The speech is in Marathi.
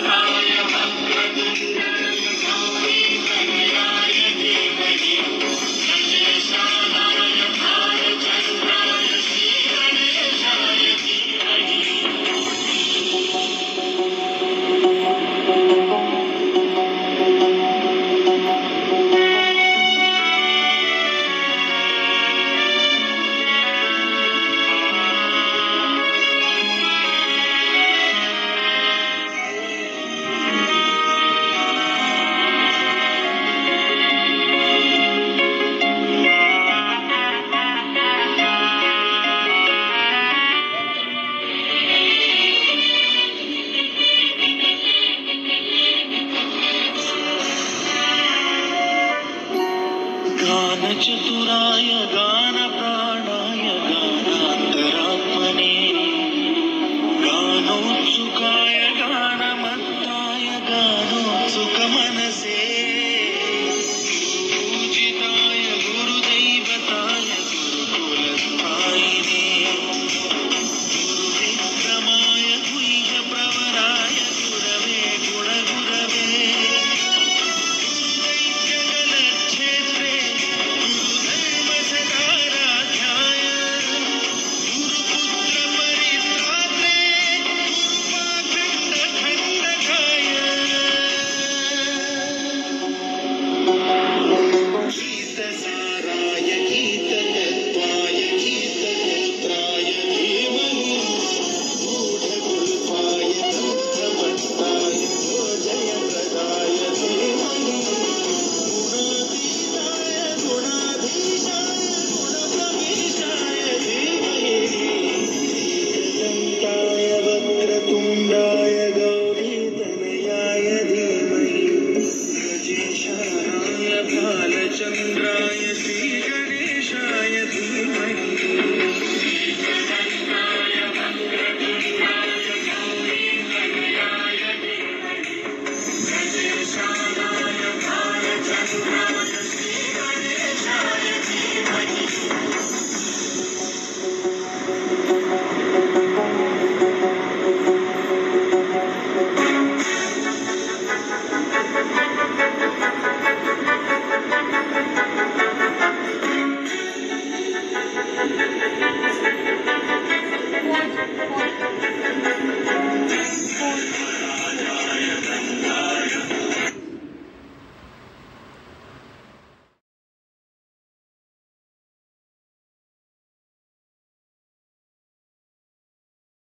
Amen. ज्ञान चतुराय गान प्रा